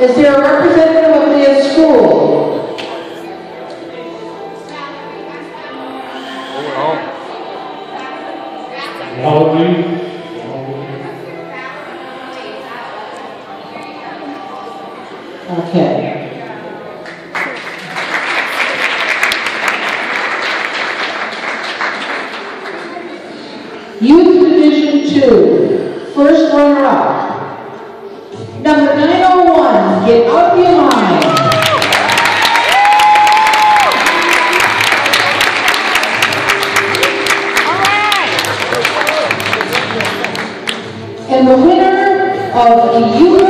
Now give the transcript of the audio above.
Is there a representative of their school? Okay. Youth Division Two, first runner And the winner of the youth